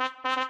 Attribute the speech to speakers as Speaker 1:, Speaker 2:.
Speaker 1: Bye.